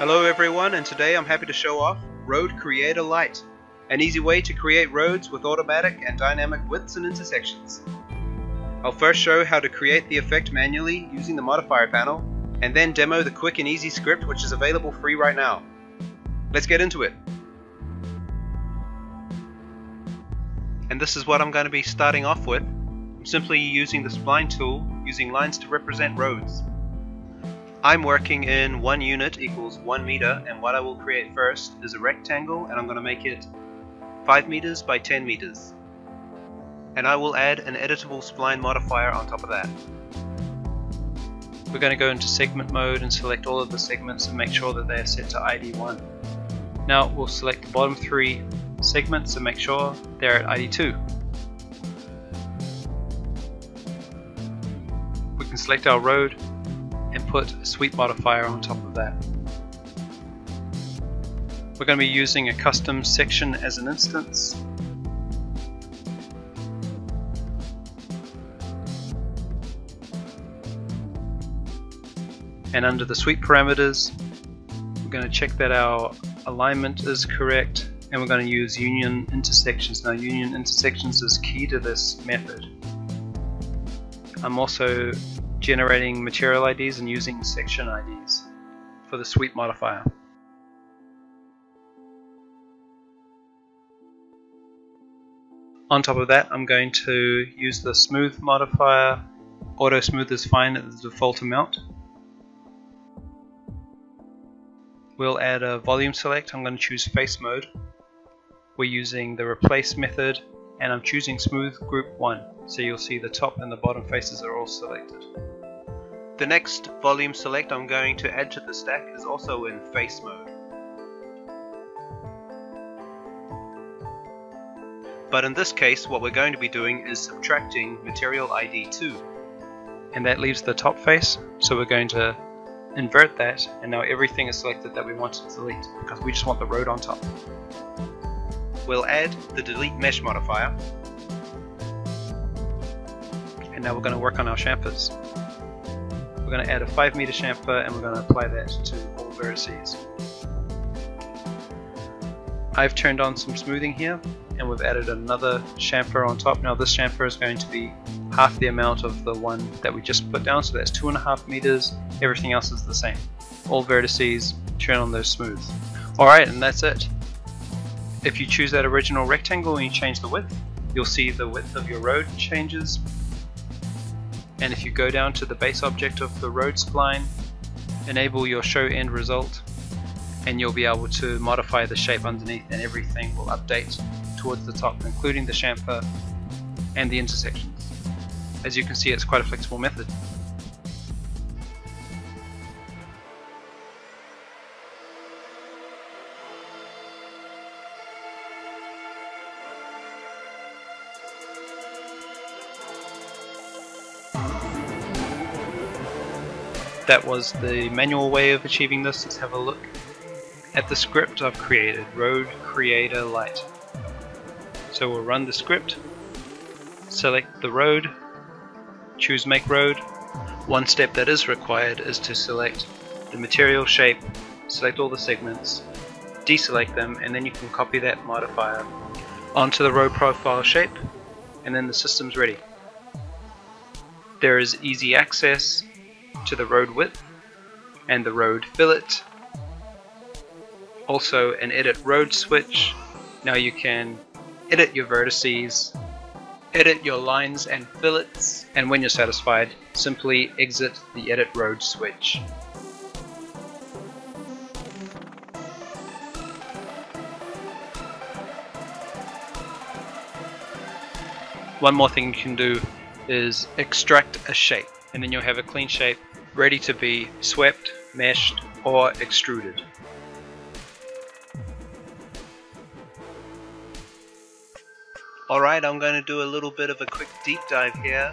Hello everyone and today I'm happy to show off Road Creator Lite, an easy way to create roads with automatic and dynamic widths and intersections. I'll first show how to create the effect manually using the modifier panel and then demo the quick and easy script which is available free right now. Let's get into it. And this is what I'm going to be starting off with. I'm simply using the spline tool using lines to represent roads. I'm working in one unit equals one meter and what I will create first is a rectangle and I'm going to make it 5 meters by 10 meters and I will add an editable spline modifier on top of that. We're going to go into segment mode and select all of the segments and make sure that they are set to ID1. Now we'll select the bottom three segments and make sure they're at ID2. We can select our road and put a sweep modifier on top of that. We're going to be using a custom section as an instance. And under the sweep parameters, we're going to check that our alignment is correct and we're going to use union intersections. Now union intersections is key to this method. I'm also generating material IDs and using section IDs for the sweep modifier. On top of that I'm going to use the smooth modifier. Auto smooth is fine at the default amount. We'll add a volume select. I'm going to choose face mode. We're using the replace method and I'm choosing smooth group 1 so you'll see the top and the bottom faces are all selected. The next volume select I'm going to add to the stack is also in face mode. But in this case what we're going to be doing is subtracting material ID 2 and that leaves the top face so we're going to invert that and now everything is selected that we want to delete because we just want the road on top. We'll add the delete mesh modifier and now we're going to work on our chamfers. We're going to add a 5 meter chamfer and we're going to apply that to all vertices. I've turned on some smoothing here and we've added another chamfer on top. Now this chamfer is going to be half the amount of the one that we just put down so that's two and a half meters everything else is the same all vertices turn on those smooths alright and that's it if you choose that original rectangle and you change the width you'll see the width of your road changes and if you go down to the base object of the road spline enable your show end result and you'll be able to modify the shape underneath and everything will update towards the top including the chamfer and the intersections. As you can see it's quite a flexible method. That was the manual way of achieving this. Let's have a look at the script I've created, Road Creator Lite. So we'll run the script, select the road, choose Make Road. One step that is required is to select the material shape, select all the segments, deselect them, and then you can copy that modifier onto the road profile shape, and then the system's ready. There is easy access to the road width and the road fillet. Also an edit road switch. Now you can edit your vertices, edit your lines and fillets, and when you're satisfied, simply exit the edit road switch. One more thing you can do is extract a shape and then you'll have a clean shape ready to be swept, meshed, or extruded. Alright, I'm going to do a little bit of a quick deep dive here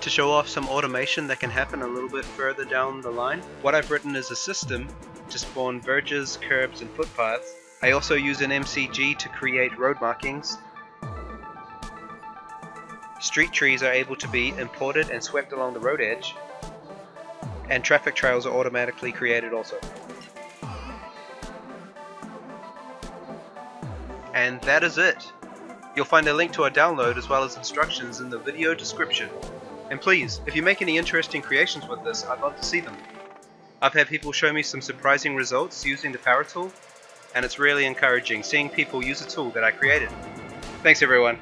to show off some automation that can happen a little bit further down the line. What I've written is a system to spawn verges, curbs, and footpaths. I also use an MCG to create road markings Street trees are able to be imported and swept along the road edge, and traffic trails are automatically created also. And that is it. You'll find a link to our download as well as instructions in the video description. And please, if you make any interesting creations with this, I'd love to see them. I've had people show me some surprising results using the power tool, and it's really encouraging seeing people use a tool that I created. Thanks everyone.